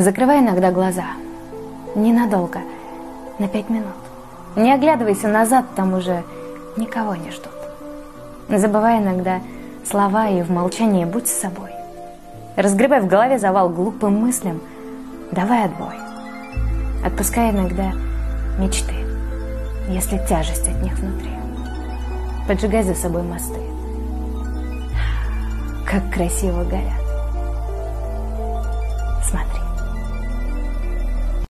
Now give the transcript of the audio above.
Закрывай иногда глаза. Ненадолго. На пять минут. Не оглядывайся назад, там уже никого не ждут. Забывай иногда слова и в молчании будь с собой. Разгребай в голове завал глупым мыслям. Давай отбой. Отпускай иногда мечты, если тяжесть от них внутри. Поджигай за собой мосты. Как красиво горят. Смотри.